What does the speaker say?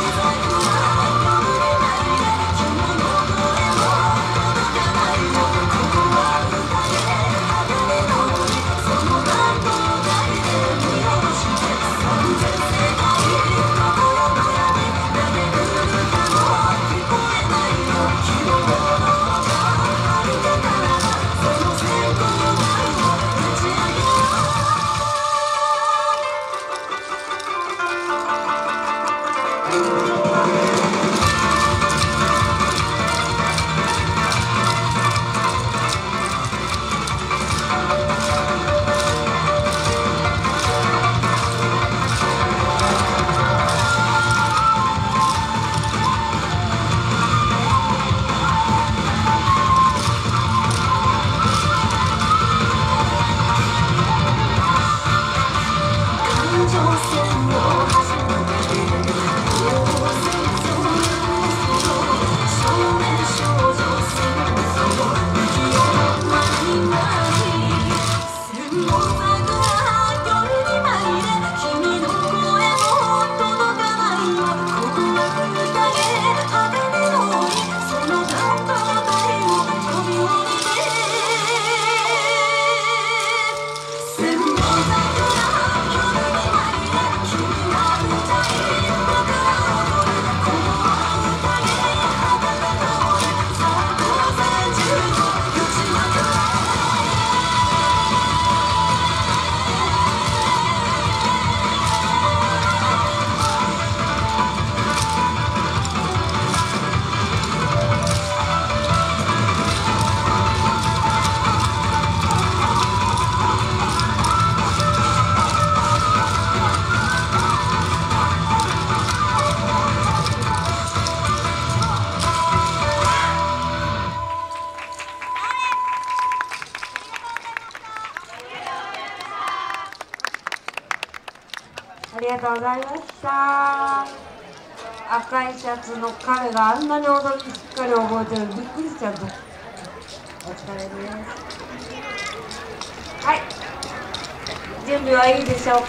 Whoa! Música ありがとうございました。赤いシャツの彼があんなに踊りしっかり覚えてるびっくりしちゃった。お疲れです。はい。準備はいいでしょうか？